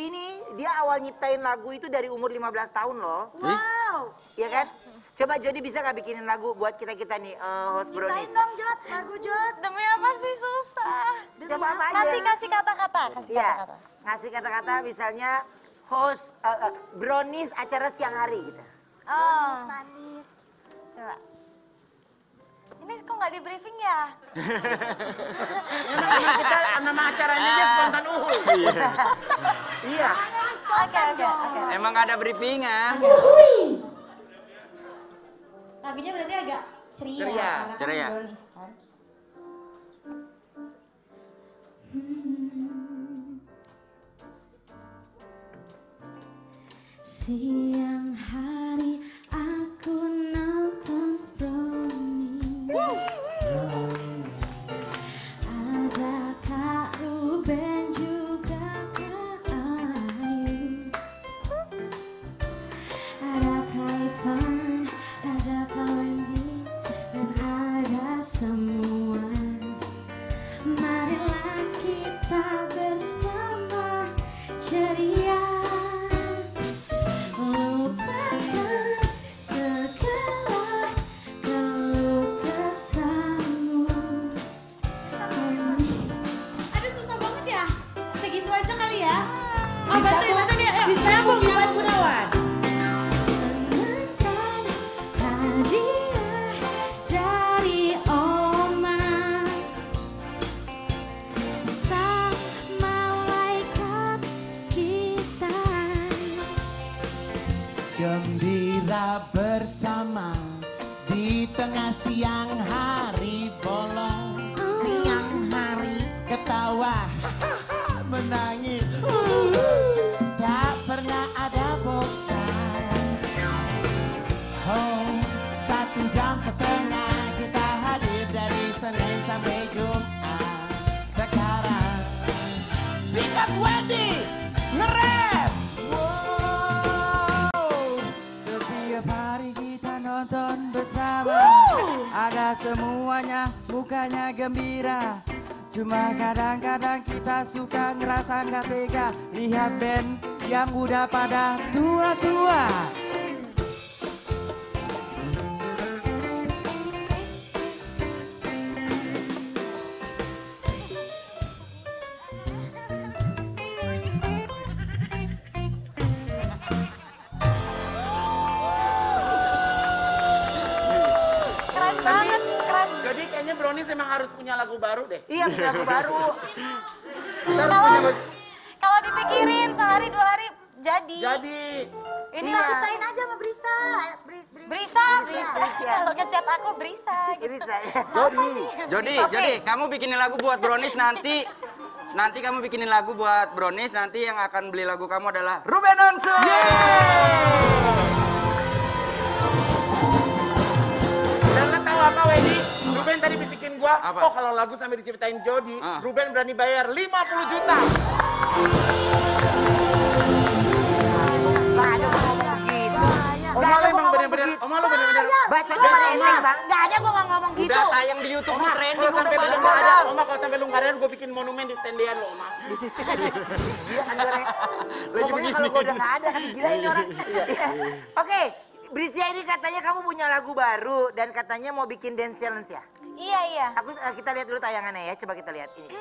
Jody ini dia awal nyiptain lagu itu dari umur 15 tahun loh. Wow. Iya kan? Coba Jody bisa gak bikinin lagu buat kita-kita nih eh, host Ciptain Brownies? dong Jod, lagu Jod. Demi apa sih susah? Coba apa aja? Kasih kasih kata-kata, kasih Iya, kata-kata. ngasih kata-kata misalnya host eh, eh, Brownies acara siang hari gitu. Oh, Manis. coba. Ini kok nggak di briefing ya? Emang kita nama acaranya aja spontan uhu. Iya. Oke, oke, oke. Emang ada briefingan? Lagunya berarti agak ceria, Ceria, kan ceria. kan. Siang ceria. Lupakan segala keluh kesahmu. Ada susah banget ya? Segitu aja kali ya. Bisa, Gembira bersama di tengah siang hari bolong. Siang hari ketawa menangis. Tak pernah ada bosan. Oh satu jam setengah kita hadir dari Senin sampai Jumat. Sekarang sikat Wendy Setiap hari kita nonton bersama. Ada semuanya mukanya gembira. Cuma kadang-kadang kita suka ngerasa nggak tega. Lihat band yang udah pada tua-tua Jadi kayaknya Brownies emang harus punya lagu baru deh. Iya, punya lagu baru. Kalau kalau dipikirin sehari dua hari jadi. Jadi Ini mah ciptain aja sama Brisa. Bris, Bris, Brisa, Brisa. Brisa. Kalau ngechat aku Brisa. Gitu. Brisa, ya. Jody. Jody. Jody, kamu bikinin lagu buat Brownies nanti. Nanti kamu bikinin lagu buat Brownies, nanti yang akan beli lagu kamu adalah Ruben Onsu. Dan apa Wendy? Ruben tadi bisikin gua, Apa? oh kalau lagu sampai diciptain Jody, Ah. Ruben berani bayar 50 juta. Gak ada gua ngomong gitu. Oma lo emang bener-bener, Oma lo bener-bener. Baca Gua dari iya. bang. Gak ada gua gak ngomong gitu. Udah tayang di YouTube Oma, trending kalau udah sampai lu pada nggak ada, modal. Oma kalau sampai lu nggak ada, gue bikin monumen di tendean lo, Oma. Iya kan, Jore? Ngomongnya kalau gue udah nggak ada, gila ini orang. Iya. Oke, Brisia ini katanya kamu punya lagu baru dan katanya mau bikin dance challenge ya? Iya, iya. Aku eh, kita lihat dulu tayangannya ya, coba kita lihat ini.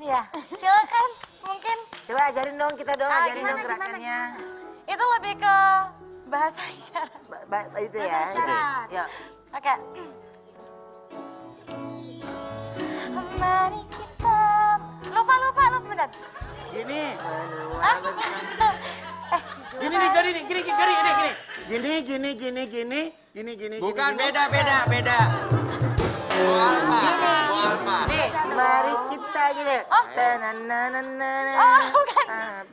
Iya, silakan. Mungkin Coba ajarin dong kita dong, Ah, ajarin gimana, dong gimana, gerakannya. itu lebih ke bahasa isyarat. Ba- ba- itu ya. Bahasa isyarat. Ya. Oke. Mari kita lupa lupa lupa bentar. Gini. Hah? eh, Gini nih, jadi nih, gini, gini, gini, gini. Gini, gini, gini, gini, gini, gini, Bukan gini. beda, beda, beda. Boalpa, boalpa. Nih, mari kita. Oh. Oh, bukan.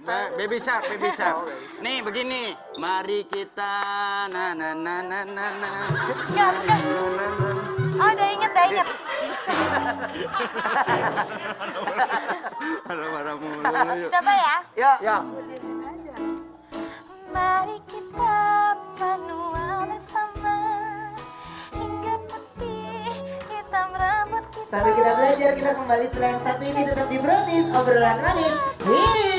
Ba- Baby shark, baby shark. Nih begini, mari kita na na na na na na. Enggak, bukan. Oh, udah inget, udah inget. Marah-marah mulu. Coba ya. Yuk. Diamin aja. Mari kita manual bersama hingga putih hitam rambut kita. Sampai kita belajar, kita kembali setelah satu ini tetap di Brownies, obrolan manis. Hii.